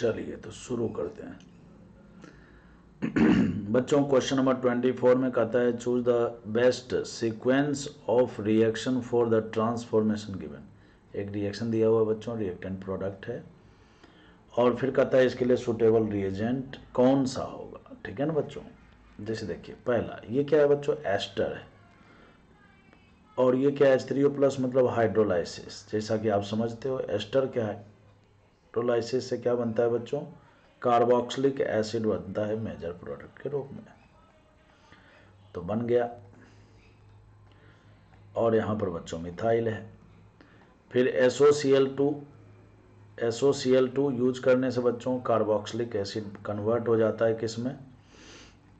चलिए तो शुरू करते हैं। बच्चों क्वेश्चन नंबर ट्वेंटी फोर में कहता है choose the best sequence of reaction for the transformation given एक रिएक्शन दिया हुआ बच्चों रिएक्टेंट प्रोडक्ट है। और फिर कहता है, इसके लिए सुटेबल रिएजेंट कौन सा होगा? ठीक है ना बच्चों? जैसे देखिए, पहला, ये क्या है बच्चों? एस्टर है। और ये क्या है? थ्री प्लस मतलब हाइड्रोलाइसिस जैसा कि आप समझते हो, एस्टर क्या है? हाइड्रोलाइसिस से क्या बनता है बच्चों? कार्बोक्सिलिक एसिड बनता है मेजर प्रोडक्ट के रूप में। तो बन गया। और यहाँ पर बच्चों मिथाइल है। फिर टू टू यूज़ करने से बच्चों कार्बोक्सिलिक एसिड कन्वर्ट हो जाता है किसमें?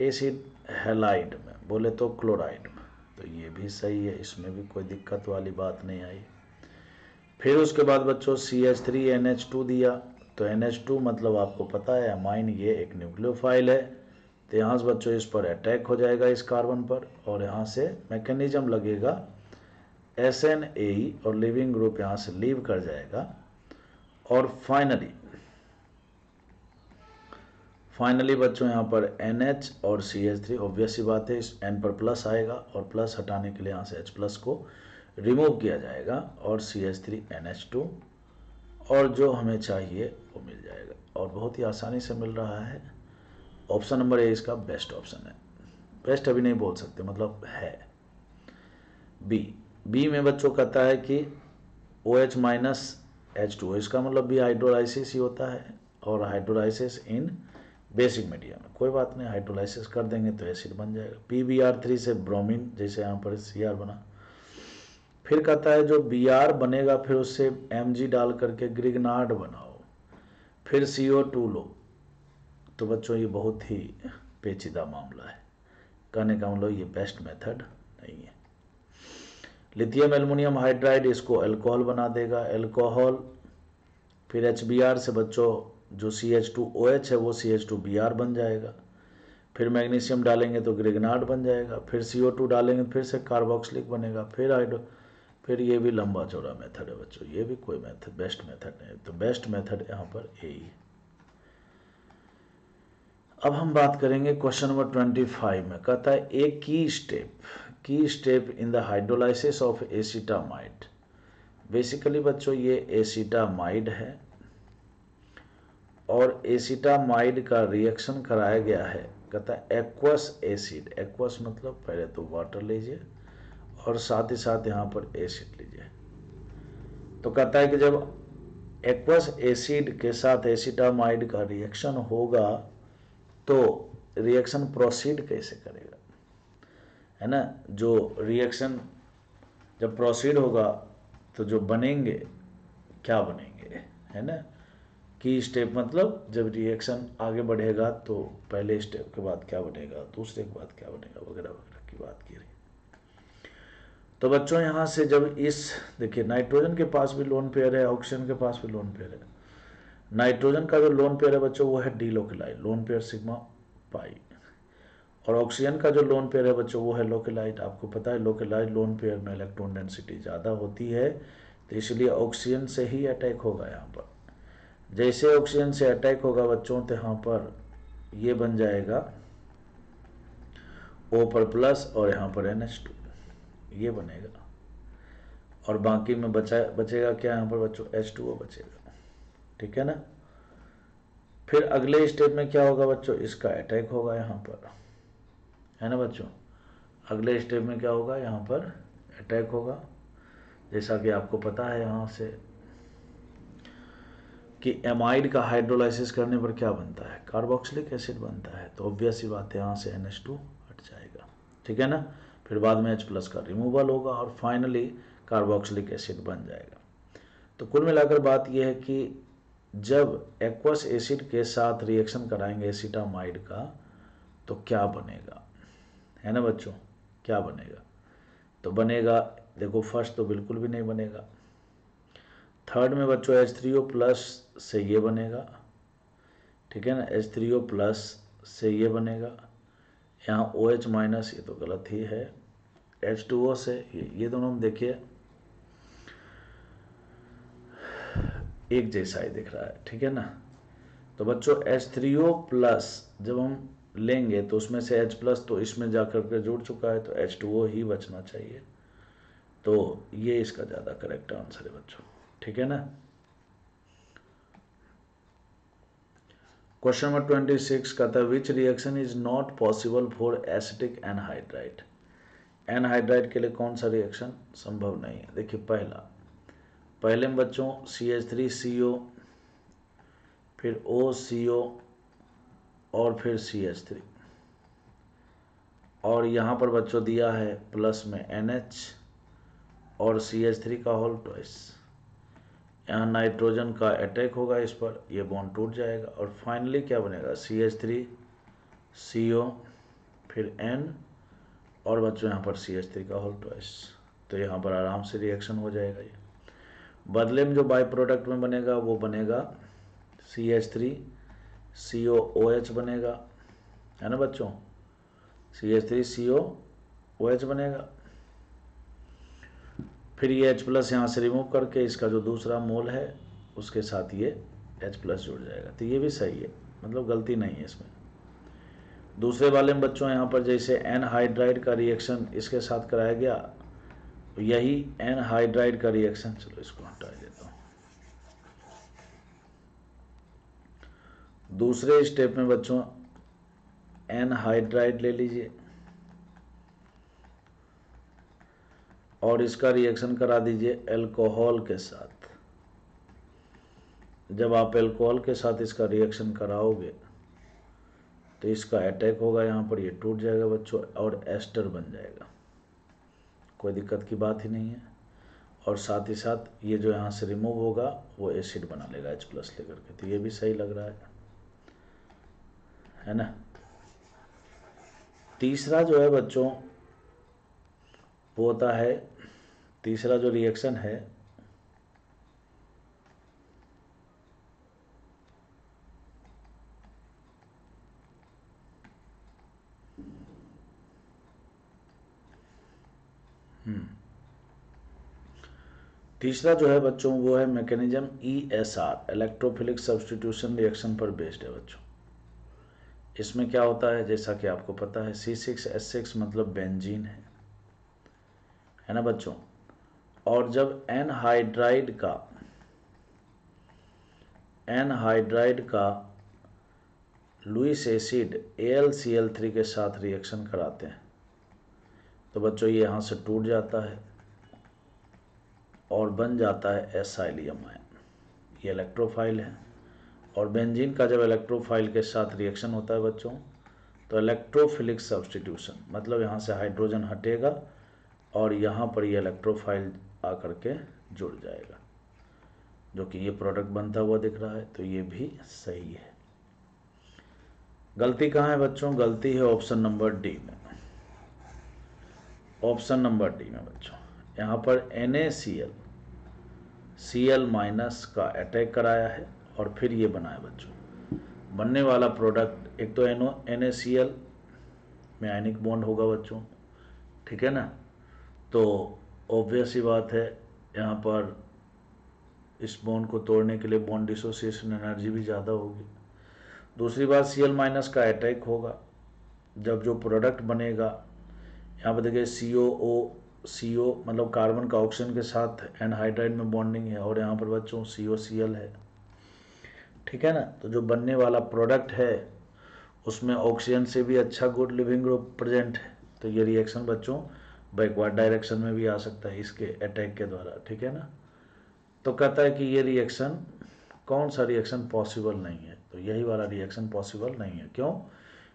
एसिड हेलाइड में, बोले तो क्लोराइड में। तो ये भी सही है, इसमें भी कोई दिक्कत वाली बात नहीं आई। फिर उसके बाद बच्चों C H three N H two दिया। तो एन एच टू मतलब आपको पता है अमाइन ये एक न्यूक्लियोफाइल है। तो यहाँ से बच्चों, इस पर अटैक हो जाएगा इस कार्बन पर और यहाँ से मैकेनिज्म लगेगा। एस एन ए और लिविंग ग्रुप यहाँ से लीव कर जाएगा। और फाइनली फाइनली बच्चों, यहाँ पर एन एच और सी एच थ्री ऑब्वियस बात है, इस एन पर प्लस आएगा और प्लस हटाने के लिए यहाँ से एच प्लस को रिमूव किया जाएगा और C H three N H two और जो हमें चाहिए वो मिल जाएगा। और बहुत ही आसानी से मिल रहा है। ऑप्शन नंबर ए इसका बेस्ट ऑप्शन है। बेस्ट अभी नहीं बोल सकते मतलब है। बी बी में बच्चों कहता है कि O H minus H two इसका मतलब भी हाइड्रोलाइसिस ही होता है और हाइड्रोलाइसिस इन बेसिक मीडियम में कोई बात नहीं हाइड्रोलाइसिस कर देंगे तो एसिड बन जाएगा। पी बी आर थ्री से ब्रोमीन जैसे यहाँ पर सी आर बना फिर कहता है, जो बी आर बनेगा, फिर उससे एम जी डाल करके ग्रिगनाड बनाओ, फिर सी ओ टू लो। तो बच्चों, ये बहुत ही पेचीदा मामला है। कहने का मतलब ये बेस्ट मेथड नहीं है। लिथियम एल्युमिनियम हाइड्राइड इसको अल्कोहल बना देगा। अल्कोहल फिर एच बी आर से बच्चों, जो C H two O H है, वो C H two B R बन जाएगा। फिर मैग्नीशियम डालेंगे तो ग्रेगनाट बन जाएगा। फिर सी ओ टू डालेंगे फिर से कार्बोक्सिलिक बनेगा। फिर हाइड्रो फिर ये भी लंबा चौड़ा मेथड है बच्चों, ये भी कोई मेथड बेस्ट मेथड नहीं तो बेस्ट मेथड यहाँ पर ए ही। अब हम बात करेंगे क्वेश्चन नंबर ट्वेंटी फाइव में। कहता है ए की स्टेप की step in the hydrolysis of acetamide basically बच्चों, ये एसिटामाइड है और एसिटामाइड का रिएक्शन कराया गया है। कहता है एक्वस एसिड एक्वस मतलब पहले तो वाटर लीजिए। और साथ ही साथ यहाँ पर एसिड लीजिए। तो कहता है कि जब एक्वस एसिड के साथ एसिटामाइड का रिएक्शन होगा तो रिएक्शन प्रोसीड कैसे करेगा? है ना? जो रिएक्शन जब प्रोसीड होगा तो जो बनेंगे, क्या बनेंगे? है ना? की स्टेप मतलब जब रिएक्शन आगे बढ़ेगा तो पहले स्टेप के बाद क्या बनेगा? दूसरे के बाद क्या बनेगा? वगैरह वगैरह की बात की रही। तो बच्चों, यहाँ से जब इस, देखिए, नाइट्रोजन के पास भी लोन पेयर है ऑक्सीजन के पास भी लोन पेयर है। नाइट्रोजन का जो लोन पेयर है बच्चों, वो है delocalised lone pair sigma pi और ऑक्सीजन का जो लोन पेयर है बच्चों, वो है लोकेलाइट आपको पता है लोकेलाइट लोन पेयर में इलेक्ट्रॉन डेंसिटी ज़्यादा होती है तो इसलिए ऑक्सीजन से ही अटैक होगा यहाँ पर। जैसे ऑक्सीजन से अटैक होगा बच्चों तो यहाँ पर ये बन जाएगा ओ पर प्लस और यहाँ पर एन एच टू ये बनेगा। और बाकी में बचा, बचेगा क्या यहाँ पर बच्चों? एच टू बचेगा। ठीक है ना? फिर अगले स्टेप में क्या होगा बच्चों? इसका अटैक होगा यहाँ पर। है ना बच्चों? अगले स्टेप में क्या होगा? यहाँ पर अटैक होगा। जैसा कि आपको पता है यहाँ से कि एमाइड का हाइड्रोलाइसिस करने पर क्या बनता है? कार्बोक्सिलिक एसिड बनता है। तो ऑब्वियस ही बात है, यहाँ से एन हट जाएगा। ठीक है ना? फिर बाद में एच प्लस का रिमूवल होगा और फाइनली कार्बोक्सिलिक एसिड बन जाएगा। तो कुल मिलाकर बात यह है कि जब एक्वस एसिड के साथ रिएक्शन कराएँगे एसिटामाइड का तो क्या बनेगा? है ना बच्चों? क्या बनेगा? तो बनेगा, देखो फ़र्स्ट तो बिल्कुल भी नहीं बनेगा। थर्ड में बच्चों एच थ्री ओ प्लस से ये बनेगा। ठीक है ना? एच थ्री ओ प्लस से ये बनेगा। यहाँ ओ एच माइनस ये तो गलत ही है। एच टू ओ से ये ये दोनों में देखिए। एक जैसा ही दिख रहा है, ठीक है ना? तो बच्चों एच थ्री ओ प्लस जब हम लेंगे तो उसमें से H प्लस तो इसमें जाकर के जुड़ चुका है तो एच टू ओ ही बचना चाहिए। तो ये इसका ज़्यादा करेक्ट आंसर है बच्चों, ठीक है ना? क्वेश्चन नंबर ट्वेंटी सिक्स कहता है which reaction is not possible for acetic anhydride anhydride के लिए कौन सा रिएक्शन संभव नहीं है? देखिए, पहला, पहले में बच्चों सी एच थ्री सी ओ फिर ओ सी ओ और फिर सी एच थ्री और यहाँ पर बच्चों दिया है प्लस में एन एच और सी एच थ्री का होल ट्वाइस यहाँ नाइट्रोजन का अटैक होगा इस पर, ये बॉन्ड टूट जाएगा। और फाइनली क्या बनेगा? सी एच थ्री सी ओ फिर एन और बच्चों, यहाँ पर सी एच थ्री का होल ट्वाइस तो यहाँ पर आराम से रिएक्शन हो जाएगा ये। बदले में जो बाई प्रोडक्ट में बनेगा, वो बनेगा C H three C O O H बनेगा। है ना बच्चों? C H three C O O H बनेगा। फिर ये H प्लस यहाँ से रिमूव करके इसका जो दूसरा मोल है, उसके साथ ये H प्लस जुड़ जाएगा। तो ये भी सही है मतलब गलती नहीं है इसमें। दूसरे वाले में बच्चों यहाँ पर जैसे एन हाइड्राइड का रिएक्शन इसके साथ कराया गया तो यही एन हाइड्राइड का रिएक्शन चलो इसको हटा देता हूँ। दूसरे स्टेप में बच्चों एन हाइड्राइड ले लीजिए। और इसका रिएक्शन करा दीजिए अल्कोहल के साथ। जब आप अल्कोहल के साथ इसका रिएक्शन कराओगे तो इसका अटैक होगा, यहाँ पर ये टूट जाएगा बच्चों, और एस्टर बन जाएगा। कोई दिक्कत की बात ही नहीं है। और साथ ही साथ ये जो यहाँ से रिमूव होगा, वो एसिड बना लेगा एच प्लस लेकर के। तो ये भी सही लग रहा है। है ना? तीसरा जो है बच्चों वो होता है, तीसरा जो रिएक्शन है हम्म। तीसरा जो है बच्चों, वो है mechanism E S R electrophilic substitution reaction पर बेस्ड है बच्चों इसमें क्या होता है, जैसा कि आपको पता है सी सिक्स एस सिक्स मतलब बेंजीन है है ना बच्चों? और जब एन हाइड्राइड का एन हाइड्राइड का लुइस एसिड एल थ्री के साथ रिएक्शन कराते हैं तो बच्चों ये यहाँ से टूट जाता है और बन जाता है एसाइलियम ये इलेक्ट्रोफाइल है। और बेंजीन का जब इलेक्ट्रोफाइल के साथ रिएक्शन होता है बच्चों तो इलेक्ट्रोफिलिक सब्सटीट्यूशन मतलब यहाँ से हाइड्रोजन हटेगा और यहाँ पर ये इलेक्ट्रोफाइल आकर के जुड़ जाएगा। जो कि ये प्रोडक्ट बनता हुआ दिख रहा है तो ये भी सही है। गलती कहाँ है बच्चों? गलती है ऑप्शन नंबर डी में। ऑप्शन नंबर डी में बच्चों, यहाँ पर N A C L C L minus का अटैक कराया है और फिर ये बनाए बच्चों। बनने वाला प्रोडक्ट एक तो एनो एन ए सी एल में आयनिक बॉन्ड होगा बच्चों। ठीक है ना? तो ऑब्वियस ही बात है, यहाँ पर इस बॉन्ड को तोड़ने के लिए बॉन्ड डिसोसिएशन एनर्जी भी ज़्यादा होगी। दूसरी बात सी एल माइनस का अटैक होगा। जब जो प्रोडक्ट बनेगा, यहाँ पर देखिए सी ओ ओ सी ओ मतलब कार्बन का ऑक्सीजन के साथ एनहाइड्राइड में बॉन्डिंग है और यहाँ पर बच्चों सी ओ सी एल है। ठीक है ना? तो जो बनने वाला प्रोडक्ट है, उसमें ऑक्सीजन से भी अच्छा गुड लिविंग ग्रुप प्रेजेंट है। तो ये रिएक्शन बच्चों बैकवर्ड डायरेक्शन में भी आ सकता है इसके अटैक के द्वारा, ठीक है ना? तो कहता है कि ये रिएक्शन कौन सा रिएक्शन पॉसिबल नहीं है? तो यही वाला रिएक्शन पॉसिबल नहीं है। क्यों?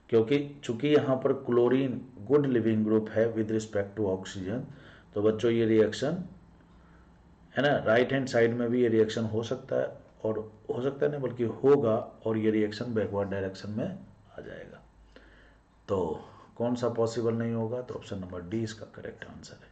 क्योंकि चूँकि यहाँ पर क्लोरीन गुड लिविंग ग्रुप है विद रिस्पेक्ट टू ऑक्सीजन तो बच्चों, ये रिएक्शन है ना? राइट हैंड साइड में भी ये रिएक्शन हो सकता है, और हो सकता है नहीं, बल्कि होगा, और ये रिएक्शन बैकवर्ड डायरेक्शन में आ जाएगा। तो कौन सा पॉसिबल नहीं होगा तो ऑप्शन नंबर डी इसका करेक्ट आंसर है।